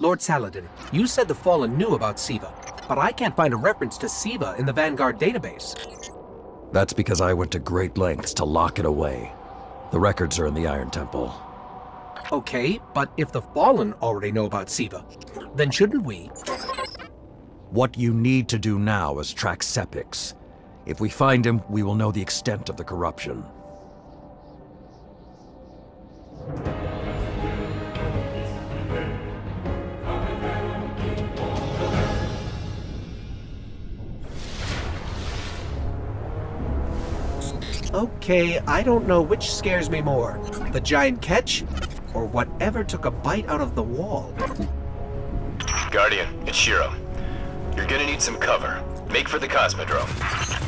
Lord Saladin, you said the Fallen knew about Siva, but I can't find a reference to Siva in the Vanguard database. That's because I went to great lengths to lock it away. The records are in the Iron Temple. Okay, but if the Fallen already know about Siva, then shouldn't we? What you need to do now is track Sepiks. If we find him, we will know the extent of the corruption. Okay, I don't know which scares me more. The giant ketch, or whatever took a bite out of the wall. Guardian, it's Shiro. You're gonna need some cover. Make for the Cosmodrome.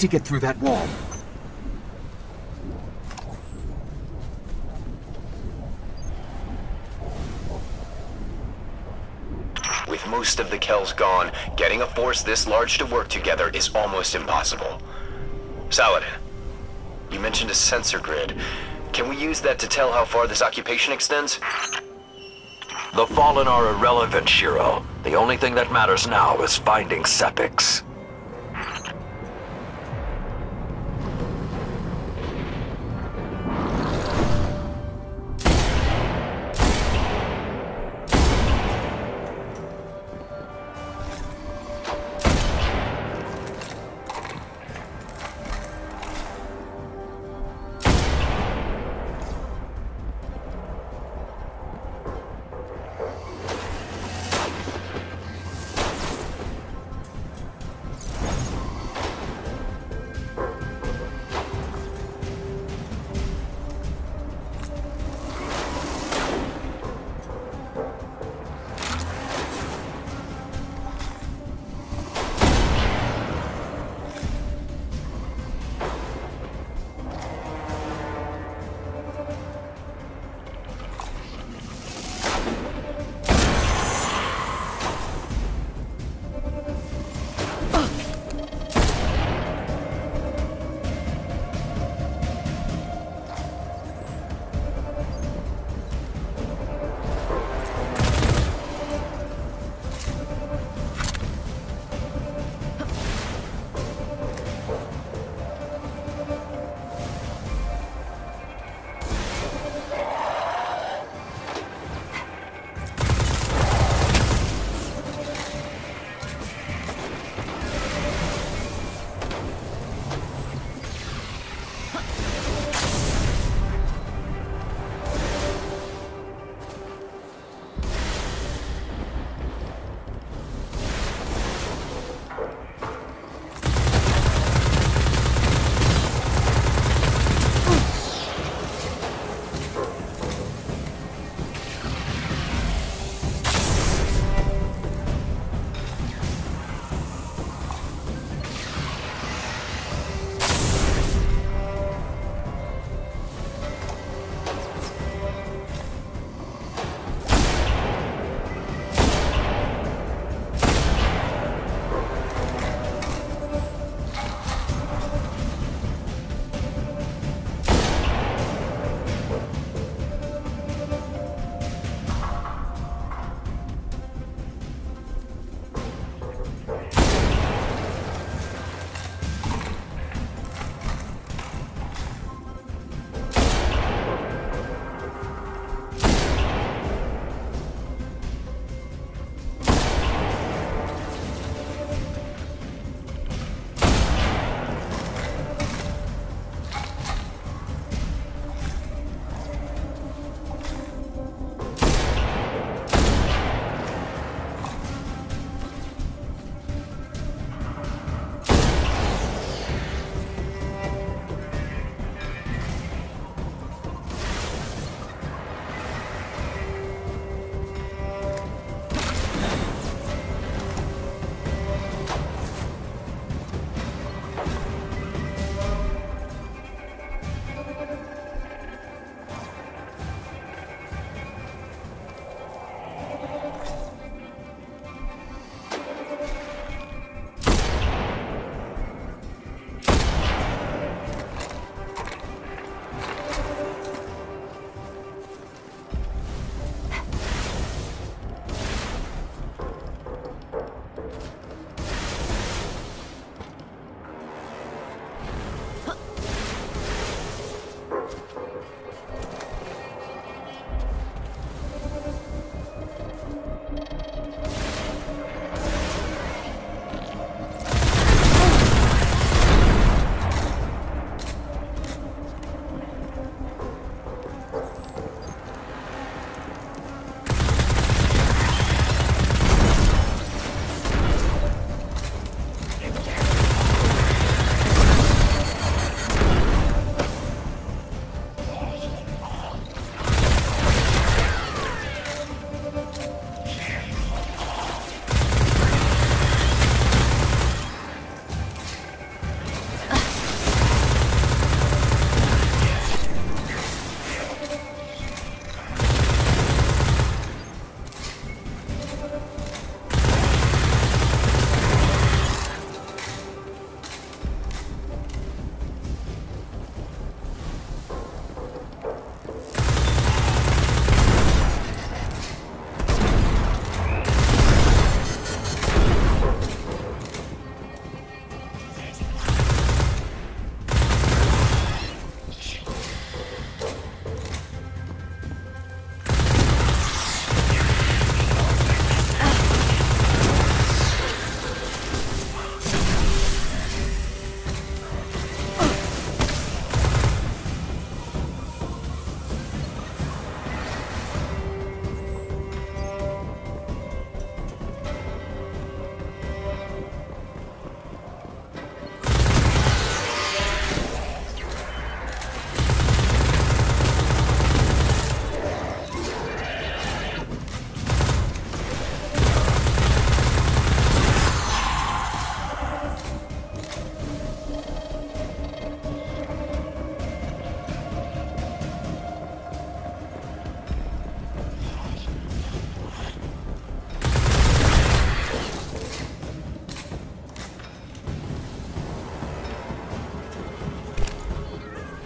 Need to get through that wall. With most of the Kells gone, getting a force this large to work together is almost impossible. Saladin, you mentioned a sensor grid. Can we use that to tell how far this occupation extends? The Fallen are irrelevant, Shiro. The only thing that matters now is finding Sepiks.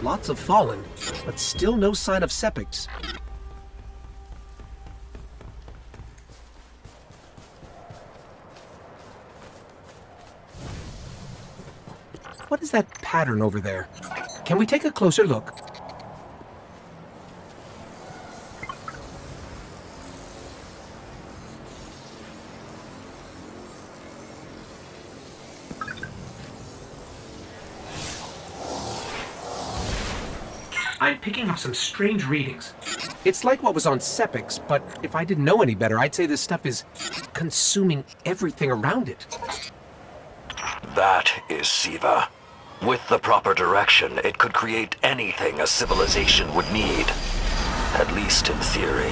Lots of fallen, but still no sign of Sepiks. What is that pattern over there? Can we take a closer look? Picking up some strange readings. It's like what was on Sepiks, but if I didn't know any better, I'd say this stuff is consuming everything around it. That is Siva. With the proper direction, it could create anything a civilization would need. At least in theory.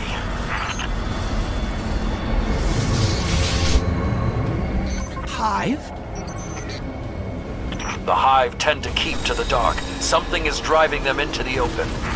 Hive? The Hive tend to keep to the dark. Something is driving them into the open.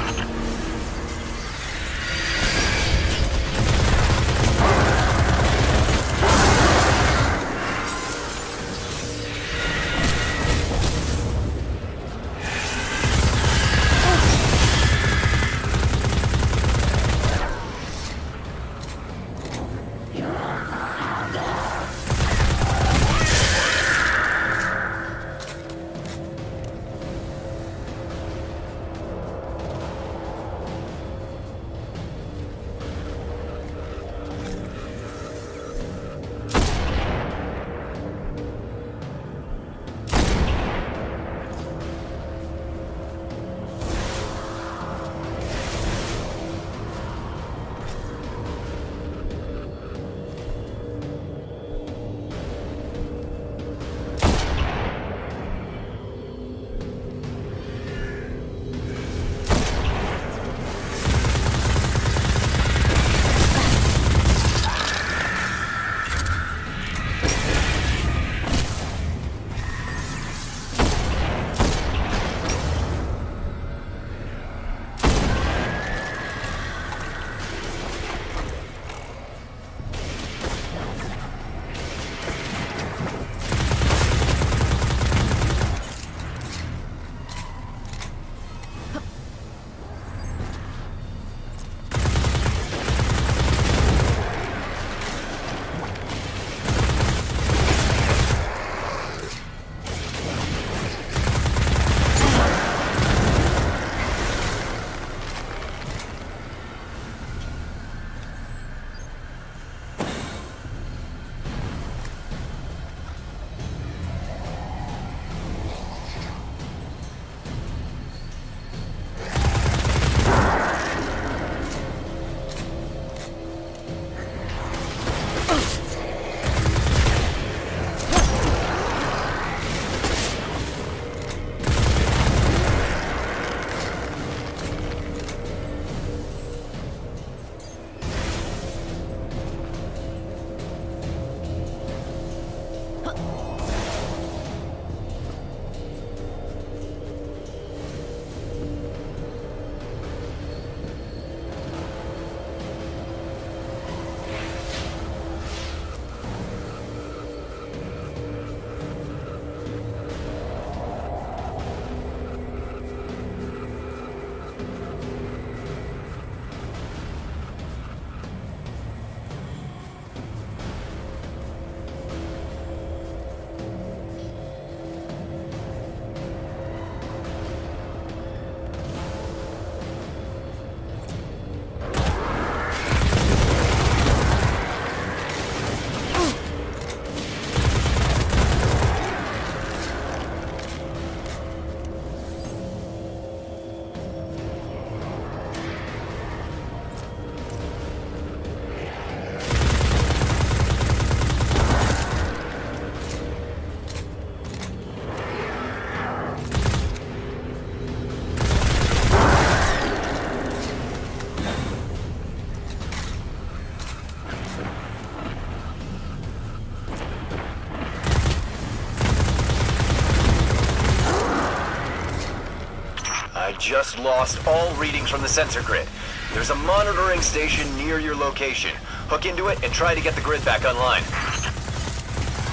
Just lost all readings from the sensor grid. There's a monitoring station near your location. Hook into it and try to get the grid back online.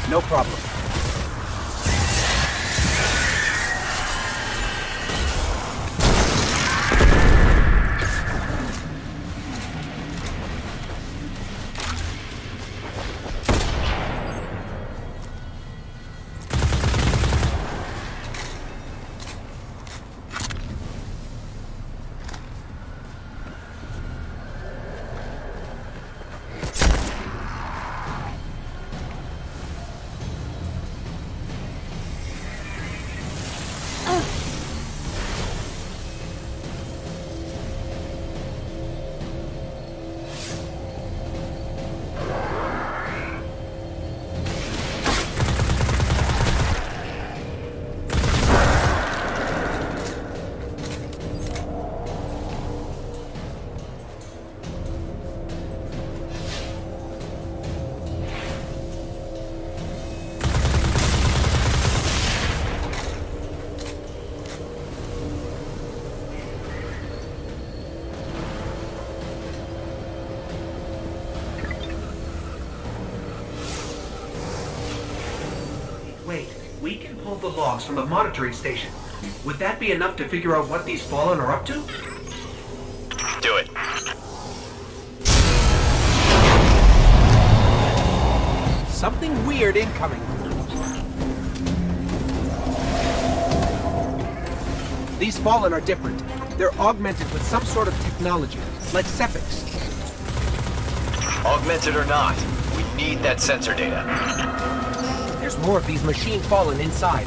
No problem. We can the logs from the monitoring station. Would that be enough to figure out what these Fallen are up to? Do it. Something weird incoming. These Fallen are different. They're augmented with some sort of technology, like Sepiks. Augmented or not, we need that sensor data. More of these machine Fallen inside.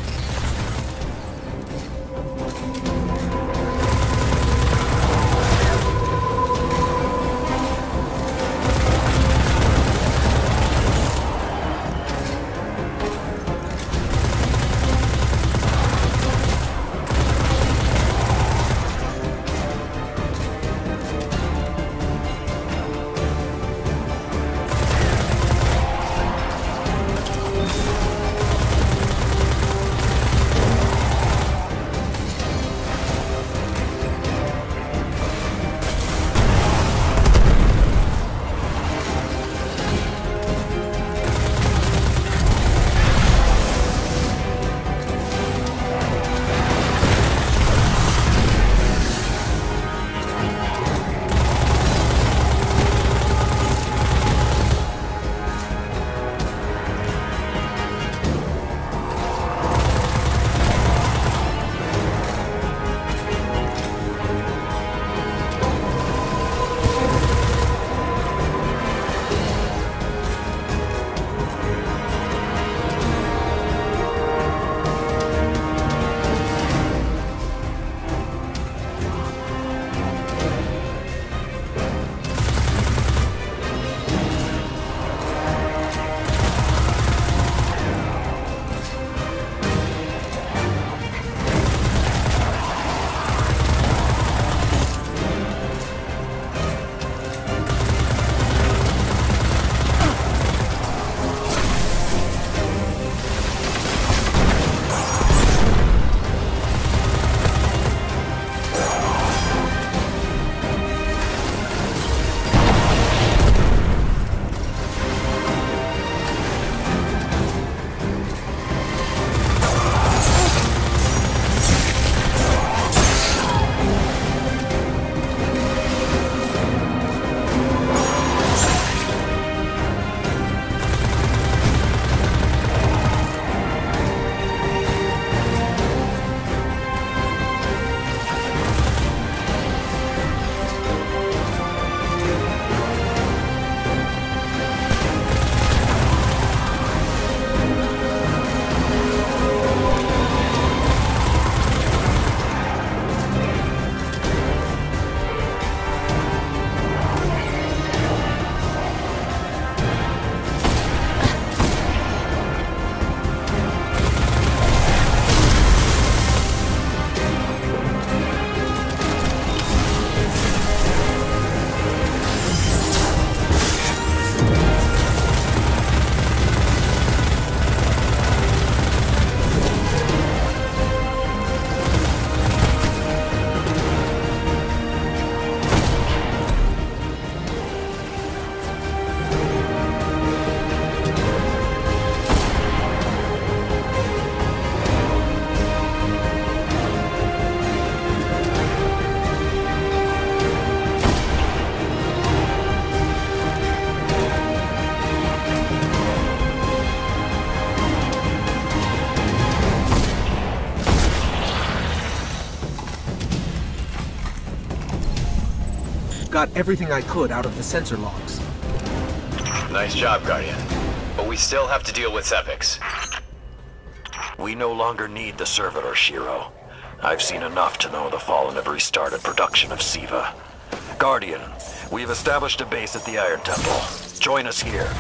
Got everything I could out of the sensor logs. Nice job, Guardian. But we still have to deal with Sepiks. We no longer need the servitor, Shiro. I've seen enough to know the Fallen have restarted production of SIVA. Guardian, we've established a base at the Iron Temple. Join us here.